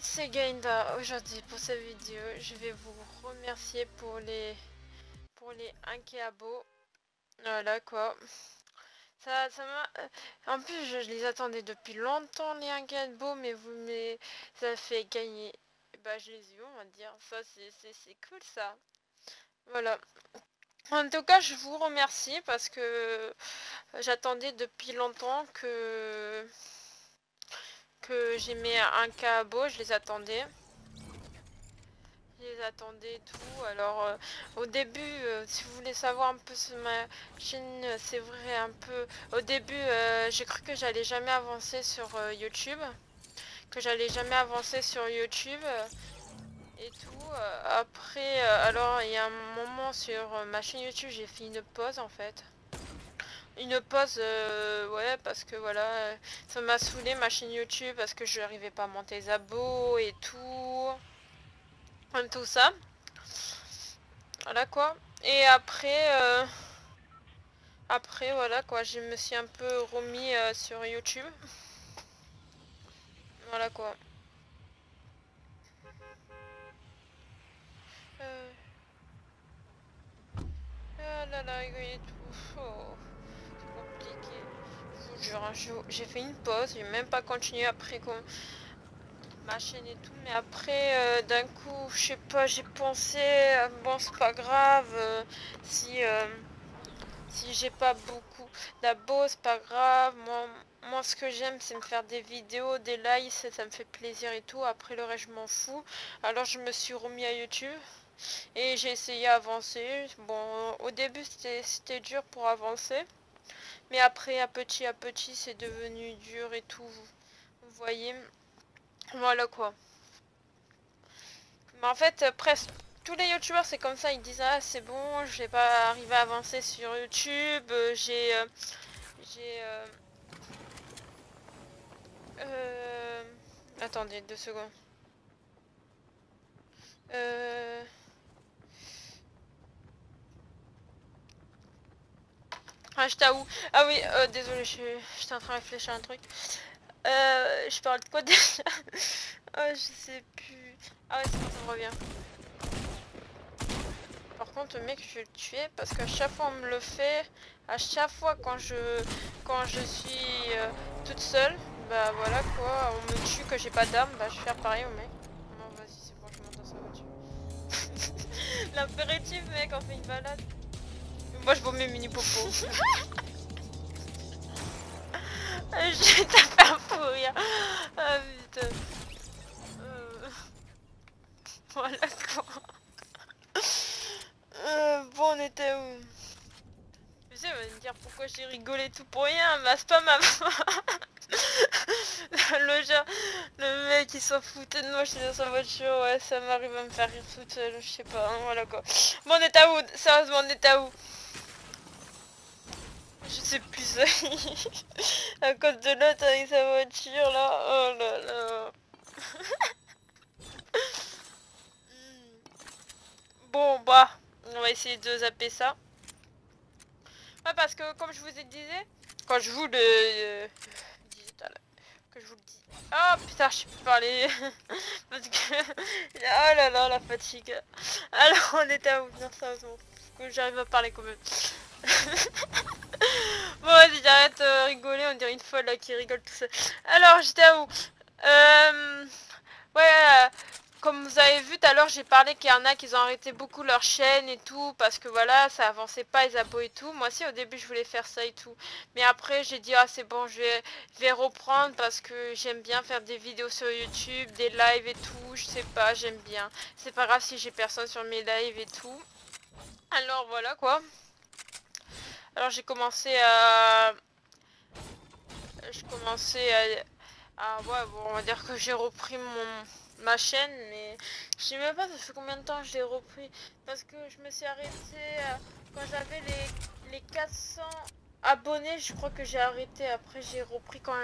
c'est Gainda. Aujourd'hui pour cette vidéo, je vais vous remercier pour les pour les 1 abo. Voilà quoi. Ça ça m'a euh, en plus je, les attendais depuis longtemps les 1 abo mais vous mais ça fait gagner bah je les ai eu on va dire. Ça c'est cool ça. Voilà. En tout cas, je vous remercie parce que j'attendais depuis longtemps que que j'ai mis un cas je les attendais. Je les attendais tout. Alors euh, au début, euh, si vous voulez savoir un peu sur ma chaîne, euh, c'est vrai un peu. Au début, euh, j'ai cru que j'allais jamais avancer sur euh, YouTube, que j'allais jamais avancer sur YouTube euh, et tout. Euh, après, euh, alors il y a un moment sur euh, ma chaîne YouTube, j'ai fait une pause en fait. Une pause, ouais, parce que voilà, ça m'a saoulé ma chaîne YouTube parce que je n'arrivais pas à monter les abos et tout. Tout ça. Voilà quoi. Et après, après voilà quoi, je me suis un peu remis sur YouTube. Voilà quoi. Euh... Ah tout. C'est compliqué. Hein, j'ai fait une pause, j'ai même pas continué après qu'on ma chaîne et tout, mais après euh, d'un coup, je sais pas, j'ai pensé, euh, bon c'est pas grave, euh, si si j'ai pas beaucoup d'abos, c'est pas grave, moi, moi ce que j'aime c'est me faire des vidéos, des lives, ça, ça me fait plaisir et tout, après le reste je m'en fous, alors je me suis remis à YouTube. Et j'ai essayé d'avancer. Bon, au début c'était dur pour avancer. Mais après, à petit à petit, c'est devenu dur et tout. Vous, voyez. Voilà quoi. Mais en fait, euh, presque tous les youtubeurs, c'est comme ça. Ils disent Ah, c'est bon, je vais pas arriver à avancer sur YouTube. euh, J'ai. euh, J'ai. euh, euh, Attendez, deux secondes. Ah, j'étais où Ah oui, euh, désolé, j'étais en train de réfléchir à un truc. Euh, je parle de quoi déjà? Ah, je sais plus. Ah ouais, ça me revient. Par contre, mec, je vais le tuer parce qu'à chaque fois on me le fait. À chaque fois quand je quand je suis euh, toute seule, bah voilà quoi, on me tue que j'ai pas d'arme, bah je vais faire pareil au mec. Non, vas-y, c'est bon, je monte dans sa voiture. L'impératif, mec, on fait une balade. Moi, je vomis mini popo. je vais un fou rire. Ah putain. Euh, Voilà quoi. Euh, bon, on était où? Tu sais, on va me dire pourquoi j'ai rigolé tout pour rien. Bah, c'est pas ma le genre, le mec il s'en foutait de moi, je suis dans sa voiture, ouais, ça m'arrive à me faire rire toute seule, je sais pas, hein, voilà quoi. Bon, on est à où? Sérieusement, on est à où? Je sais plus, à cause de l'autre avec sa voiture là, oh là là. Bon, bah, on va essayer de zapper ça. Ouais, parce que comme je vous ai dit, quand je vous le... euh, disais que je vous le dis. Oh putain, je sais plus parler. parce que... Oh là là, la fatigue. Alors, on était à où Non, sérieusement. Que j'arrive à parler quand même. bon, vas-y, j'arrête de rigoler. On dirait une folle là qui rigole tout seul. Alors, j'étais à où euh... Ouais, euh, comme vous avez vu tout à l'heure, j'ai parlé qu'il y en a qui ont arrêté beaucoup leur chaîne et tout parce que voilà, ça avançait pas les abos et tout. Moi aussi au début je voulais faire ça et tout. Mais après j'ai dit ah c'est bon, je vais reprendre parce que j'aime bien faire des vidéos sur YouTube, des lives et tout. Je sais pas, j'aime bien. C'est pas grave si j'ai personne sur mes lives et tout. Alors voilà quoi. Alors j'ai commencé à... Je commençais à... Ouais, bon, on va dire que j'ai repris mon ma chaîne, mais je sais même pas ça fait combien de temps je l'ai repris. Parce que je me suis arrêtée euh, quand j'avais les, les 400 abonnés, je crois que j'ai arrêté. Après j'ai repris quand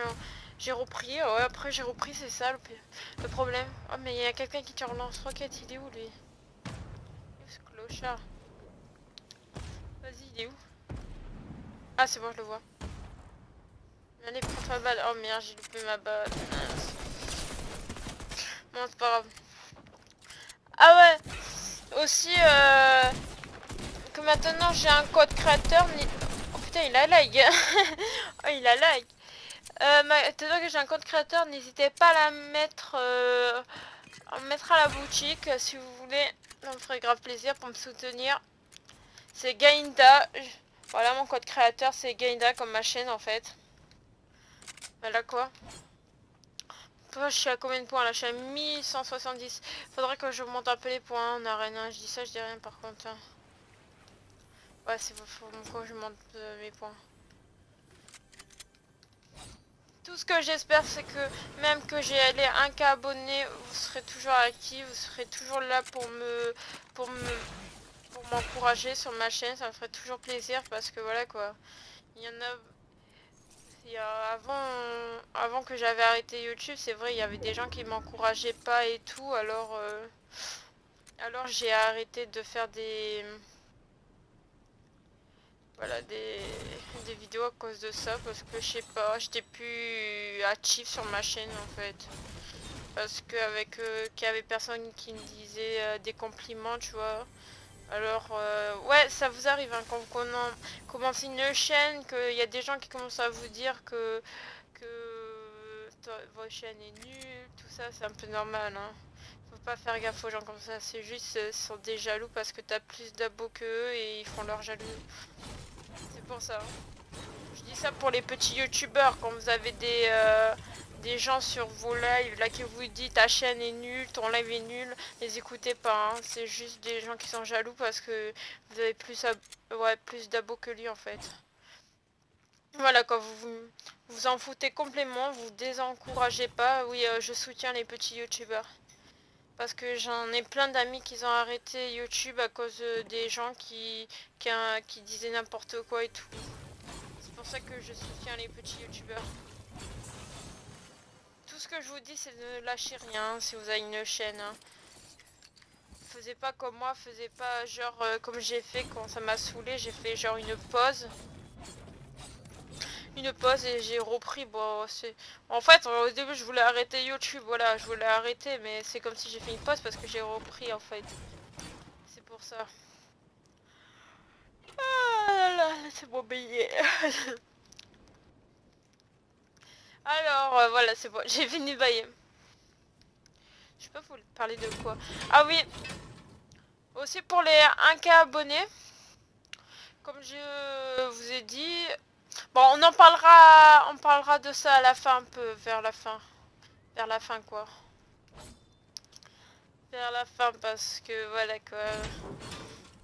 j'ai repris. Ouais, après j'ai repris, c'est ça le, problème. Oh mais il y a quelqu'un qui tire lance roquette, il est où lui? Ce clochard. Vas-y, il est où? Ah, c'est bon, je le vois. Allez, prends ta balle. Oh merde, j'ai loupé ma balle. Bon, c'est pas grave. Ah ouais Aussi, euh, que maintenant j'ai un code créateur. Oh putain, il a lag. oh, il a lag. Euh, maintenant que j'ai un code créateur, n'hésitez pas à la mettre, euh, à mettre à la boutique si vous voulez. Ça me ferait grave plaisir pour me soutenir. C'est Gainda. Voilà mon code créateur, c'est Gainda comme ma chaîne en fait. Voilà quoi. je suis à combien de points là? Je suis à 1170. Faudrait que je monte un peu les points en arène. Hein. Je dis ça, je dis rien par contre. Hein. Ouais, c'est faut que je monte mes points. Tout ce que j'espère, c'est que même que j'ai allé un cas abonné, vous serez toujours actif, vous serez toujours là pour me, pour me, pour m'encourager sur ma chaîne. Ça me ferait toujours plaisir parce que voilà quoi. Il y en a avant, avant que j'avais arrêté YouTube, c'est vrai, il y avait des gens qui m'encourageaient pas et tout, alors, euh, alors j'ai arrêté de faire des, voilà, des, des, vidéos à cause de ça, parce que je sais pas, j'étais plus actif sur ma chaîne en fait, parce qu'avec euh, qu'il y avait personne qui me disait euh, des compliments, tu vois. Alors, euh, ouais, ça vous arrive hein, quand vous commencez une chaîne, qu'il y a des gens qui commencent à vous dire que, que votre chaîne est nulle, tout ça, c'est un peu normal. Hein. Faut pas faire gaffe aux gens comme ça, c'est juste, ils sont des jaloux parce que t'as plus d'abos que eux et ils font leur jaloux. C'est pour ça. Hein. Je dis ça pour les petits youtubeurs, quand vous avez des... Euh, des gens sur vos lives là qui vous dit ta chaîne est nulle, ton live est nul, les écoutez pas, hein. c'est juste des gens qui sont jaloux parce que vous avez plus, ouais, plus d'abos que lui en fait. Voilà quand vous, vous en foutez complètement, vous désencouragez pas, oui euh, je soutiens les petits youtubeurs. Parce que j'en ai plein d'amis qui ont arrêté YouTube à cause euh, des gens qui, qui disaient n'importe quoi et tout. C'est pour ça que je soutiens les petits youtubeurs ce que je vous dis, c'est de ne lâcher rien si vous avez une chaîne. Hein. Pas comme moi, faisais pas genre euh, comme j'ai fait quand ça m'a saoulé, j'ai fait genre une pause. Une pause et j'ai repris. Bon, c'est. En fait, au début, je voulais arrêter YouTube. Voilà, je voulais arrêter, mais c'est comme si j'ai fait une pause parce que j'ai repris en fait. C'est pour ça. Ah là là, c'est billet. Alors, euh, voilà, c'est bon. J'ai fini de bailler. Je peux vous parler de quoi? Ah oui. Aussi pour les 1K abonnés. Comme je vous ai dit. Bon, on en parlera. On parlera de ça à la fin un peu. Vers la fin. Vers la fin quoi. Vers la fin parce que voilà quoi.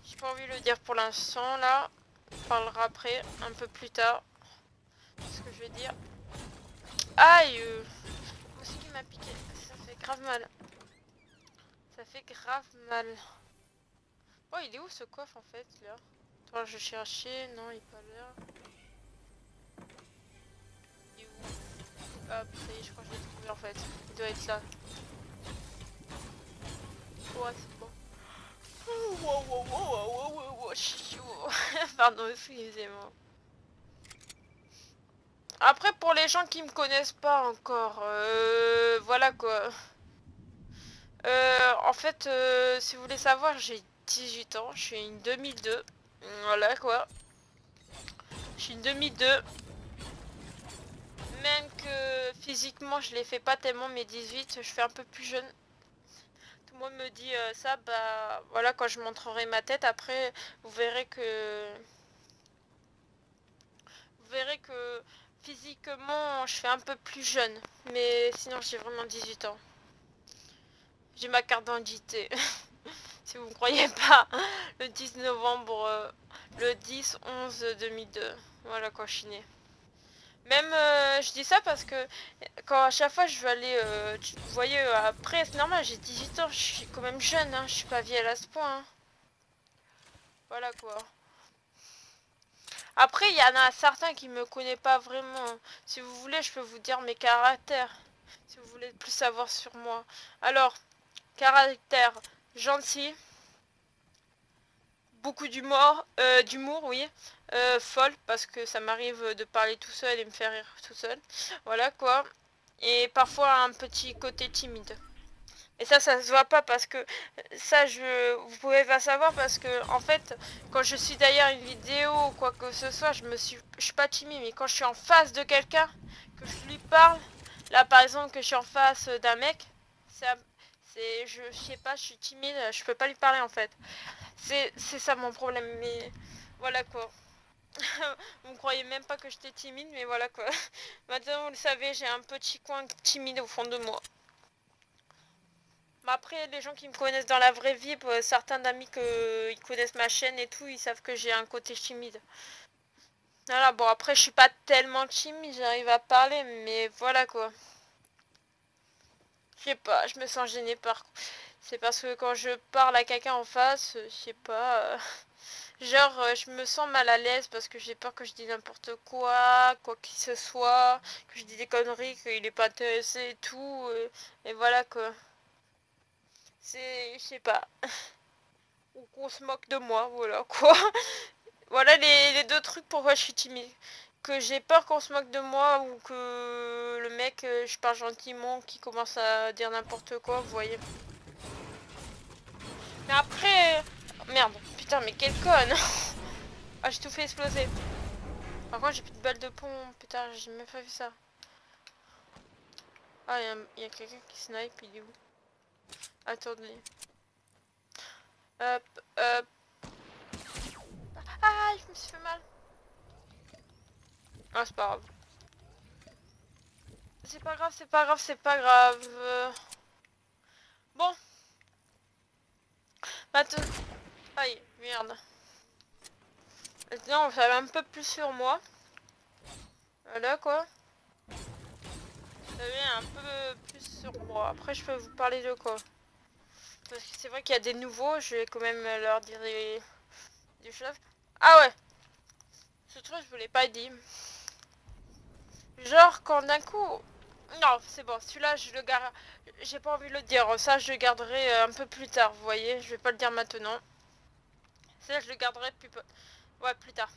J'ai pas envie de le dire pour l'instant là. On parlera après, un peu plus tard. Ce que je vais dire. Aïe Moi aussi qui m'a piqué. Ça fait grave mal. Ça fait grave mal. Oh, il est où ce coffre en fait là? Attends, je cherchais. Non, il est pas là. Il est où? Hop, ça y est, je crois que je l'ai trouvé en fait. Il doit être là. Ouais, c'est bon. Pardon, excusez-moi. Après, pour les gens qui me connaissent pas encore, euh, voilà quoi. Euh, en fait, euh, si vous voulez savoir, j'ai 18 ans, je suis une 2002. Voilà quoi. Je suis une 2002. Même que physiquement, je les fais pas tellement mes 18, je fais un peu plus jeune. Tout le monde me dit ça, bah voilà, quand je montrerai ma tête, après, vous verrez que... Vous verrez que Physiquement, je fais un peu plus jeune, mais sinon j'ai vraiment 18 ans. J'ai ma carte d'identité. si vous ne croyez pas, le 10 novembre, euh, le 10 11 2002. Voilà quand je suis née. Même, euh, je dis ça parce que quand à chaque fois je veux aller, euh, vous voyez, après c'est normal, j'ai 18 ans, je suis quand même jeune, hein, je suis pas vieille à ce point. Hein. Voilà quoi. Après, il y en a certains qui me connaissent pas vraiment. Si vous voulez, je peux vous dire mes caractères. Si vous voulez plus savoir sur moi. Alors, caractère gentil, beaucoup d'humour, euh, oui, euh, folle, parce que ça m'arrive de parler tout seul et me faire rire tout seul, voilà quoi, et parfois un petit côté timide. Et ça, ça se voit pas parce que ça, je, vous pouvez pas savoir parce que en fait, quand je suis derrière une vidéo ou quoi que ce soit, je me suis, je suis pas timide, mais quand je suis en face de quelqu'un, que je lui parle, là par exemple que je suis en face d'un mec, c'est, je, sais pas, je suis timide, je peux pas lui parler en fait. C'est ça mon problème, mais voilà quoi. vous ne croyez même pas que j'étais timide, mais voilà quoi. Maintenant vous le savez, j'ai un petit coin timide au fond de moi. Mais après, les gens qui me connaissent dans la vraie vie, bah, certains d'amis que ils connaissent ma chaîne et tout, ils savent que j'ai un côté timide. Voilà, bon après je suis pas tellement timide, j'arrive à parler, mais voilà quoi. Je sais pas, je me sens gênée par... C'est parce que quand je parle à quelqu'un en face, je sais pas... Euh, genre, euh, je me sens mal à l'aise parce que j'ai peur que je dise n'importe quoi, quoi qu'il se soit, que je dis des conneries, qu'il est pas intéressé et tout, euh, et voilà quoi. C'est... je sais pas. Ou qu'on se moque de moi, voilà quoi. voilà les, les deux trucs pourquoi je suis timide que j'ai peur qu'on se moque de moi ou que le mec, euh, je parle gentiment, qui commence à dire n'importe quoi, vous voyez. Mais après... Merde, putain, mais quelle conne Ah, j'ai tout fait exploser. Par contre, j'ai plus de balles de pompe, putain, j'ai même pas vu ça. Ah, il y a, quelqu'un qui snipe, il est où? Attendez. Hop, hop. Ah, je me suis fait mal. Ah, c'est pas grave. C'est pas grave, c'est pas grave, c'est pas grave. Bon. Maintenant... Aïe, merde. Maintenant, fait un peu plus sur moi. Voilà, quoi. Savez, un peu plus sur moi. Après, je peux vous parler de quoi? Parce que c'est vrai qu'il y a des nouveaux, je vais quand même leur dire des, des. Ah ouais Ce truc, je vous l'ai pas dit. Genre quand d'un coup... Non, c'est bon, celui-là, je le garde... J'ai pas envie de le dire, ça, je le garderai euh, un peu plus tard, vous voyez. Je vais pas le dire maintenant. Ça, je le garderai plus... Ouais, plus tard.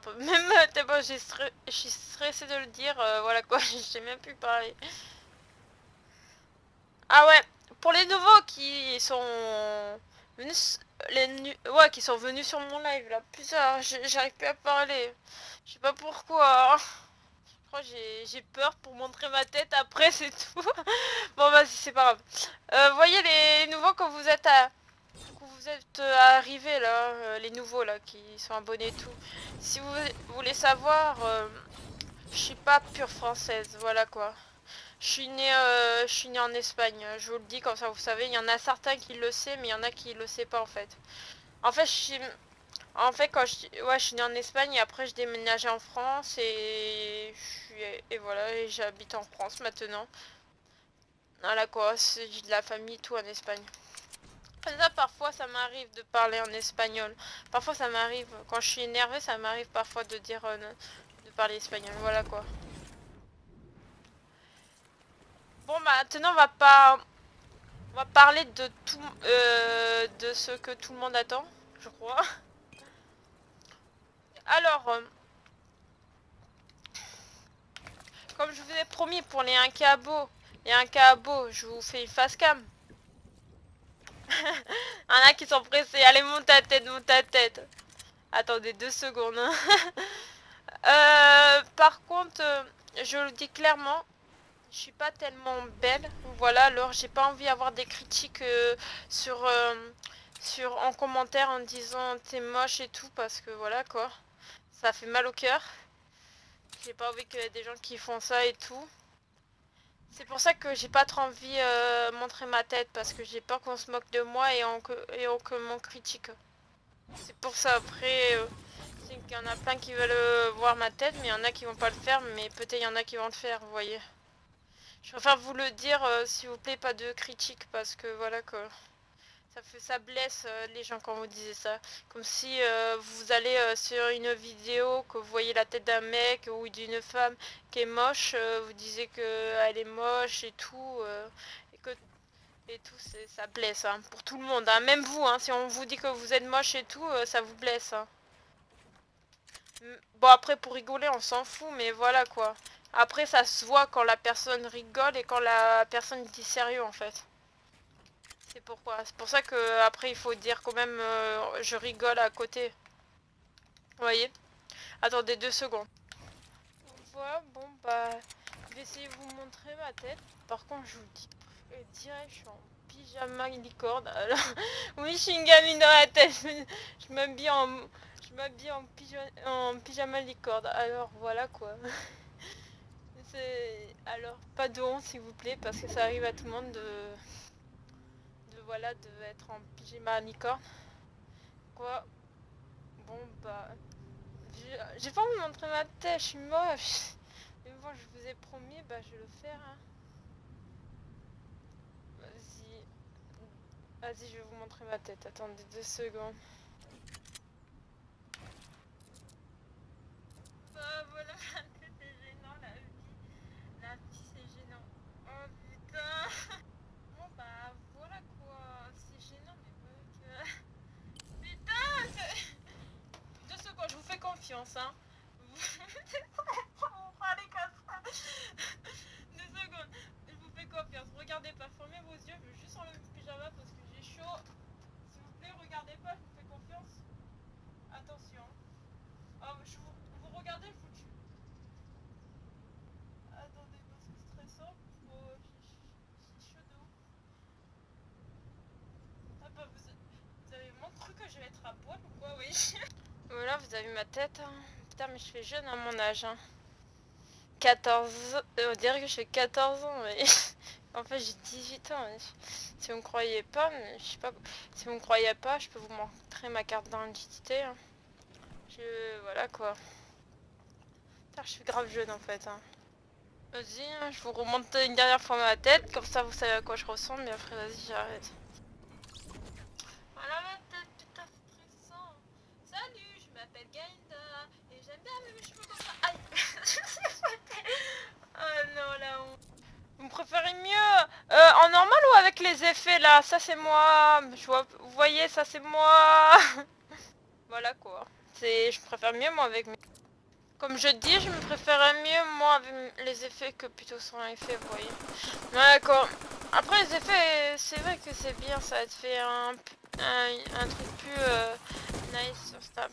Peu... Même t'es bon, j'ai stressé de le dire, euh, voilà quoi, j'ai même plus parler. Ah ouais, pour les nouveaux qui sont venus, les ouais, qui sont venus sur mon live là, putain, j'arrive plus à parler. Je sais pas pourquoi. Hein j'ai peur pour montrer ma tête après c'est tout. bon vas-y c'est pas grave. Euh, voyez les nouveaux que vous êtes à vous êtes euh, arrivés là, euh, les nouveaux là qui sont abonnés et tout. Si vous, voulez savoir, je suis pas pure française, voilà quoi. Je suis née, je suis née en Espagne, je vous le dis comme ça vous savez. Il y en a certains qui le savent mais il y en a qui le savent pas en fait. En fait je suis en fait, quand je, ouais, je suis née en Espagne et après je déménageais en France et suis, et voilà, et j'habite en France maintenant. Voilà quoi, j'ai de la famille tout en Espagne. Ça, parfois ça m'arrive de parler en espagnol. Parfois ça m'arrive, quand je suis énervée, ça m'arrive parfois de dire, euh, de parler espagnol. Voilà quoi. Bon, maintenant on va pas, on va parler de tout, euh, de ce que tout le monde attend, je crois. Alors, euh, comme je vous ai promis pour les 1 cabot, les 1 cabot, je vous fais une face cam. Il y en a qui sont pressés. Allez, monte ta tête, monte ta tête. Attendez deux secondes. Hein. Euh, par contre, je le dis clairement, je suis pas tellement belle. Voilà, alors j'ai pas envie d'avoir des critiques sur, sur en commentaire en disant t'es moche et tout parce que voilà quoi. Ça fait mal au cœur. J'ai pas envie qu'il y ait des gens qui font ça et tout. C'est pour ça que j'ai pas trop envie de euh, montrer ma tête parce que j'ai peur qu'on se moque de moi et on, et que m'en critique. C'est pour ça après, euh, c'est qu'il y en a plein qui veulent euh, voir ma tête mais il y en a qui vont pas le faire mais peut-être il y en a qui vont le faire, vous voyez. Je préfère vous le dire s'il vous plaît pas de critique parce que voilà quoi ça fait ça blesse euh, les gens quand vous disiez ça comme si euh, vous allez euh, sur une vidéo que vous voyez la tête d'un mec ou d'une femme qui est moche vous disiez que elle est moche et tout et que et tout, ça blesse, hein, pour tout le monde, hein. même vous, hein, si on vous dit que vous êtes moche et tout, euh, ça vous blesse. Hein. Bon après pour rigoler on s'en fout mais voilà quoi. Après ça se voit quand la personne rigole et quand la personne dit sérieux en fait. C'est pourquoi. C'est pour ça que après il faut dire quand même euh, je rigole à côté. Vous voyez? Attendez deux secondes. Voilà, bon bah je vais essayer de vous montrer ma tête. Par contre je vous dis je suis en pyjama licorne. Alors oui je suis une gamine dans la tête. je m'habille en en, pyjama, en pyjama licorne. Alors voilà quoi. Alors pas de honte s'il vous plaît parce que ça arrive à tout le monde de, voilà de être en pyjama licorne. Quoi? Bon bah j'ai pas envie de montrer ma tête, je suis moche. Mais bon je vous ai promis, bah je vais le faire. Hein. Vas-y. Vas-y je vais vous montrer ma tête. Attendez deux secondes. confiance, hein. Deux secondes, je vous fais confiance. Regardez pas, fermez vos yeux, je veux juste enlever le pyjama parce que j'ai chaud. S'il vous plaît, regardez pas, je vous fais confiance. Attention. Oh, je vous, vous regardez, je vous tue. Attendez, parce que c'est stressant. Oh, j'ai chaud de ouf. Ah bah, vous, vous avez vraiment Voilà, vous avez ma tête. Hein. Putain, mais je fais jeune à mon âge. 14... Euh, on dirait que je fais 14 ans, mais... en fait, j'ai 18 ans. Si vous me croyez pas, mais je sais pas... Si vous me croyez pas, je peux vous montrer ma carte d'identité. Hein. Je... Voilà, quoi. Putain, je suis grave jeune, en fait. Hein. Vas-y, hein, je vous remonte une dernière fois ma tête. Comme ça, vous savez à quoi je ressemble. Mais après, vas-y, j'arrête. Vous préférez mieux euh, en normal ou avec Ça c'est moi. Je vois, vous voyez, ça c'est moi. voilà quoi. C'est, je préfère mieux moi avec. Comme je dis, je me préférais mieux moi avec les effets que plutôt sans effet, vous voyez. D'accord. Après les effets, c'est vrai que c'est bien, ça te fait un, un, truc plus euh, nice sur Snap.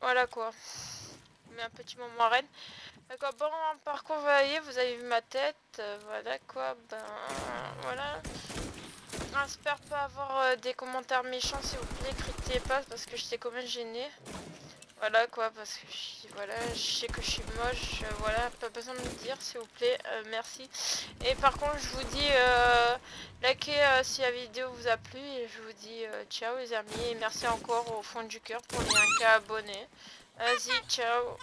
Voilà quoi. Mais un petit moment reine. D'accord, bon, par contre, vous voyez, vous avez vu ma tête, euh, voilà quoi, ben, voilà. J'espère pas avoir euh, des commentaires méchants, s'il vous plaît, critiquez pas, parce que j'étais quand même gênée. Voilà quoi, parce que je, voilà, je sais que je suis moche, euh, voilà, pas besoin de me dire, s'il vous plaît, merci. Et par contre, je vous dis, likez si la vidéo vous a plu, et je vous dis ciao les amis, et merci encore au fond du cœur pour les 1K abonnés. Vas-y, ciao